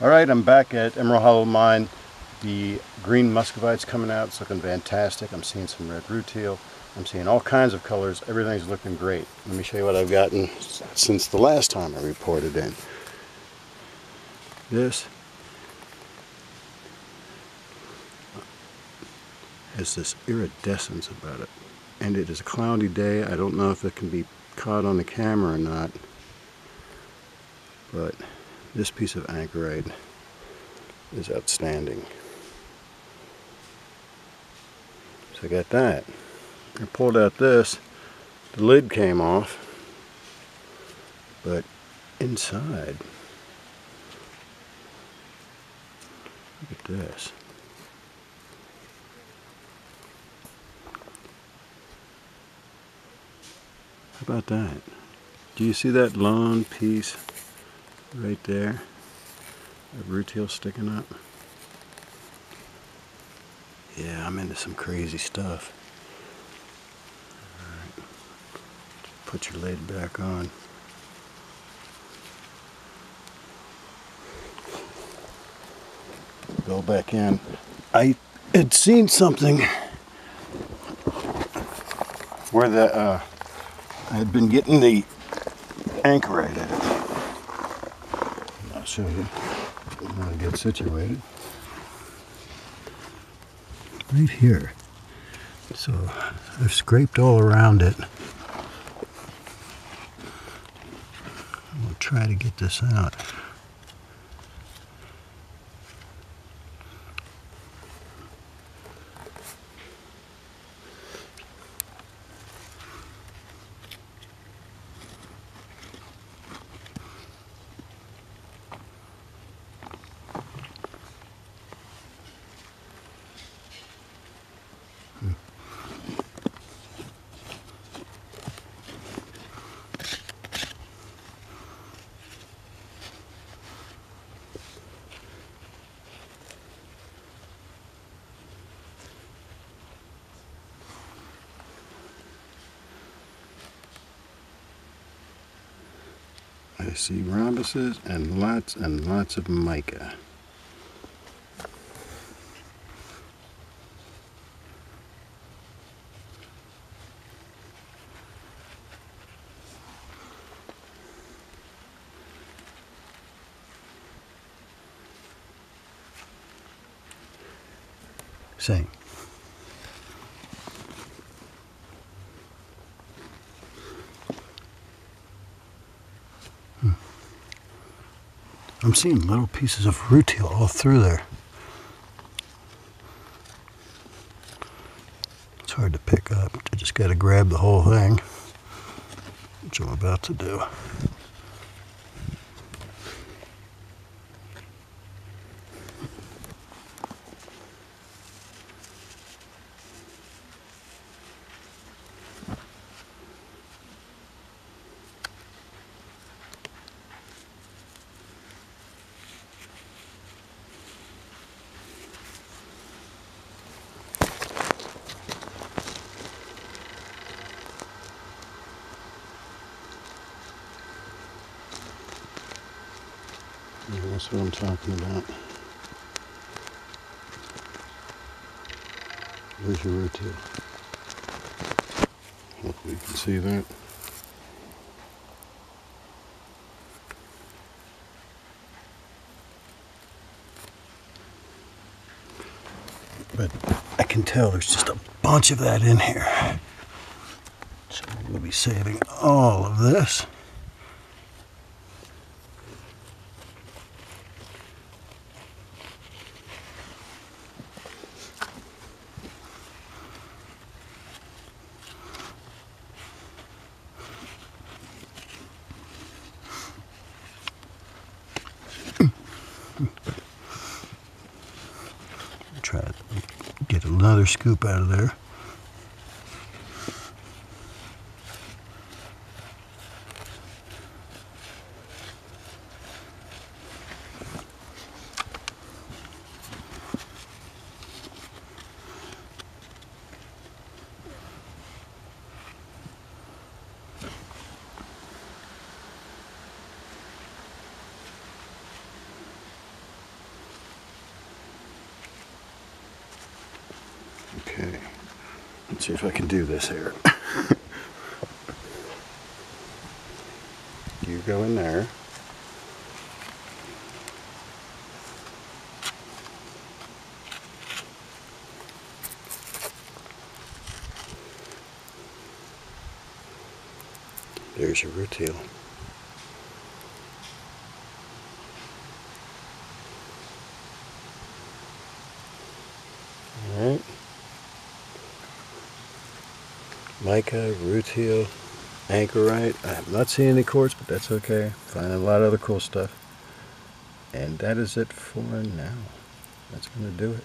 All right, I'm back at Emerald Hollow Mine. The green muscovite's coming out. It's looking fantastic. I'm seeing some red rutile. I'm seeing all kinds of colors. Everything's looking great. Let me show you what I've gotten since the last time I reported in. This has this iridescence about it. And it is a cloudy day. I don't know if it can be caught on the camera or not. But this piece of ankerite is outstanding. So I got that. I pulled out this. The lid came off. But inside, look at this. How about that? Do you see that long piece right there a root rutile sticking up? Yeah, I'm into some crazy stuff. Put your lid back on. Go back in. I had seen something where the uh, I had been getting the ankerite at show you. I'm gonna get situated. Right here. So I've scraped all around it. I'm gonna try to get this out. I see rhombuses and lots and lots of mica. Same. I'm seeing little pieces of rutile all through there. It's hard to pick up. I just got to grab the whole thing, which I'm about to do. That's what I'm talking about. There's your rutile. Hopefully you can see that. But I can tell there's just a bunch of that in here. So we'll be saving all of this. Try to get another scoop out of there. See if I can do this here. you go in there. There's your rutile. Alright. Mica, rutile, ankerite. I have not seen any quartz, but that's okay. Finding a lot of other cool stuff. And that is it for now. That's going to do it.